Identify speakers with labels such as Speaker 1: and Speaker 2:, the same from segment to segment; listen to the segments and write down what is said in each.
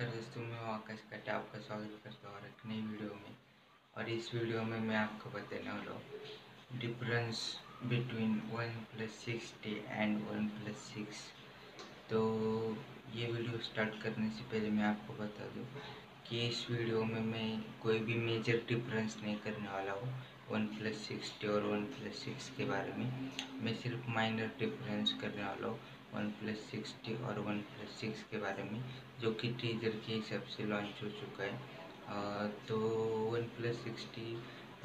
Speaker 1: नमस्कार दोस्तों मैं आकाश कट्टा आपका स्वागत करता हूँ और एक नई वीडियो में। और इस वीडियो में मैं आपको बताने वाला हूँ। Difference between OnePlus six T and OnePlus six तो ये वीडियो स्टार्ट करने से पहले मैं आपको बता दूँ कि इस वीडियो में मैं कोई भी मेजर डिफरेंस नहीं करने वाला हूँ। वन प्लस सिक्स टी और वन प्लस सिक्स के बारे में। मैं सिर्फ़ माइनर डिफरेंस करने वाला हूँ। वन प्लस सिक्स टी और वन प्लस सिक्स के बारे में जो कि टीजर के हिसाब से लॉन्च हो चुका है। आ, तो वन प्लस सिक्स टी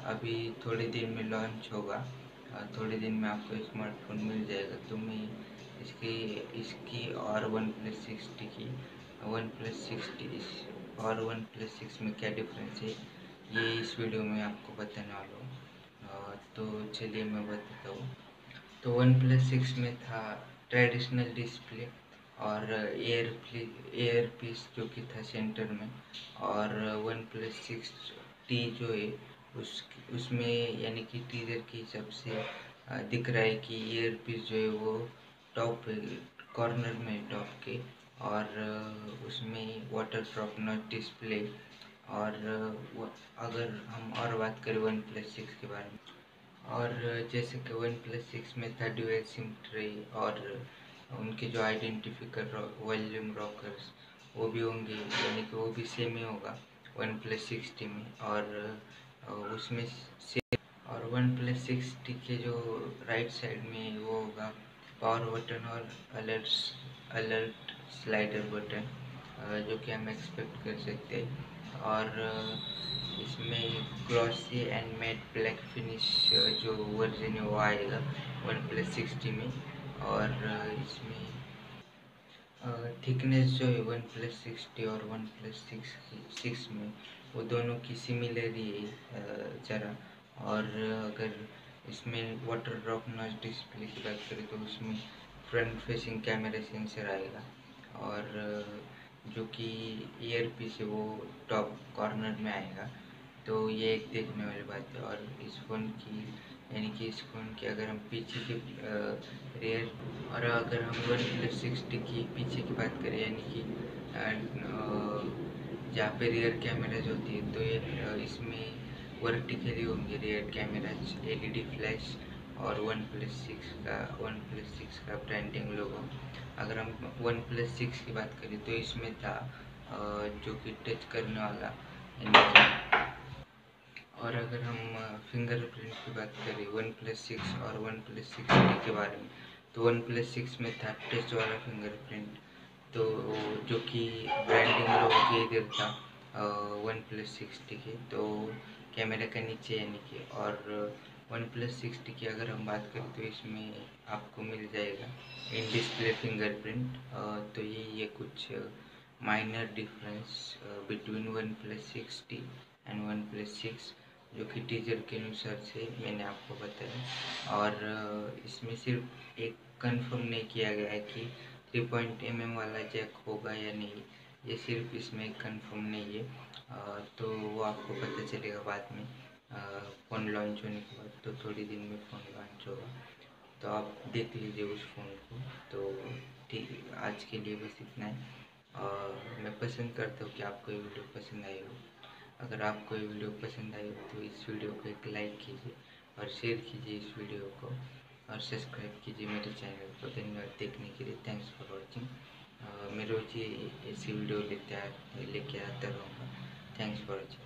Speaker 1: अभी थोड़े दिन में लॉन्च होगा। थोड़े दिन में आपको स्मार्टफ़ोन मिल जाएगा। तो मैं इसकी इसकी और वन प्लस सिक्स टी की वन प्लस सिक्स टी और वन प्लस सिक्स में क्या डिफरेंस है ये इस वीडियो में आपको बताने वाला हूँ तो चलिए मैं बताता हूँ। तो वन प्लस सिक्स में था ट्रेडिशनल डिस्प्ले और एयर एयर पीस जो कि था सेंटर में और वन प्लस सिक्स टी जो है उस उसमें यानी कि टीजर के हिसाब से दिख रहा है कि एयर पीस जो है वो टॉप कॉर्नर में टॉप के और उसमें वाटर ड्रॉप नॉट डिस्प्ले और अगर हम और बात करें वन प्लस सिक्स के बारे में और जैसे कि वन प्लस सिक्स में था ड्यूएल सिम ट्रे और उनके जो आइडेंटिफिकर वॉल्यूम रॉकर्स, वो भी होंगे, यानी कि वो भी सेम ही होगा, वन प्लस सिक्सटी में। और उसमें से, और वन प्लस सिक्सटी के जो राइट साइड में वो होगा, पावर बटन और अलर्ट अलर्ट स्लाइडर बटन जो कि हम एक्सपेक्ट कर सकते हैं। और इसमें glossy and matte black finish जो वर्जन है वो आएगा वन प्लस सिक्सटी में। और इसमें थिकनेस जो है वन प्लस सिक्सटी और वन प्लस सिक्स सिक्स में, वो दोनों की सिमिलर ही ज़रा। और, अगर इसमें वाटर ड्रॉप नॉच डिस्प्ले की बात करें तो उसमें फ्रंट फेसिंग कैमरा सेंसर आएगा। और जो कि ईयर पीस है वो टॉप कॉर्नर में आएगा। तो ये एक देखने वाली बात है और इस फ़ोन की, यानी कि इस फ़ोन की अगर हम पीछे के रेयर और अगर हम वन प्लस सिक्सटी की पीछे की बात करें, यानी कि जहाँ पे रेयर कैमराज होती है तो ये इसमें वर्टिकली होंगे रेयर कैमराज एलईडी फ्लैश और वन प्लस सिक्स का वन प्लस सिक्स का ब्रांडिंग लोगो अगर हम वन प्लस सिक्स की बात करें तो इसमें था जो कि टच करने वाला और अगर हम फिंगरप्रिंट की बात करें वन प्लस सिक्स और वन प्लस सिक्स के बारे में तो वन प्लस सिक्स में था टच वाला फिंगरप्रिंट तो जो कि ब्रांडिंग लोग के इधर था वन प्लस सिक्सटी के तो कैमरा का नीचे यानी कि, और वन प्लस सिक्सटी की अगर हम बात करें तो इसमें आपको मिल जाएगा इन डिस्प्ले फिंगरप्रिंट तो ये ये कुछ minor difference between OnePlus six T and OnePlus six जो कि टीचर के अनुसार से मैंने आपको बताया। और इसमें सिर्फ़ एक कंफर्म नहीं किया गया है कि थ्री पॉइंट एम एम वाला जैक होगा या नहीं। ये सिर्फ़ इसमें कंफर्म नहीं है। तो वो आपको पता चलेगा बाद में। फ़ोन लॉन्च होने के बाद तो थोड़ी दिन में फ़ोन लॉन्च होगा। तो आप देख लीजिए उस फ़ोन को। तो ठीक आज के लिए बस इतना है। और मैं पसंद करता हूँ कि आपको ये वीडियो पसंद आई हो। अगर आपको ये वीडियो पसंद आई हो तो इस वीडियो को एक लाइक कीजिए और शेयर कीजिए इस वीडियो को और सब्सक्राइब कीजिए मेरे चैनल को। धन्यवाद देखने के लिए। थैंक्स फॉर वॉचिंग मैं रोज ये ऐसी वीडियो लेते लेके आता रहूँगा। Thanks for watching